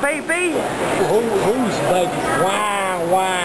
baby. Who, whose baby? Wow, wow.